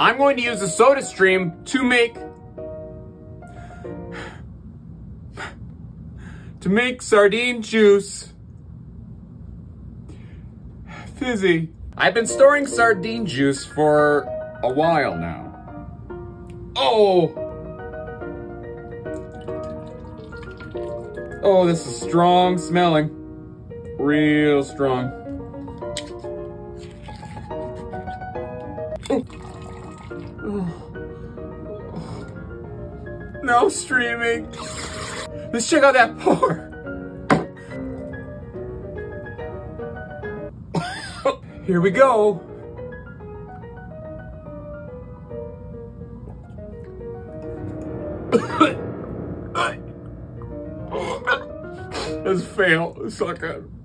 I'm going to use the SodaStream to make to make sardine juice fizzy. I've been storing sardine juice for a while now. Oh! Oh, this is strong smelling. Real strong. No streaming. Let's check out that pour. Here we go. Let's fail. Suck it.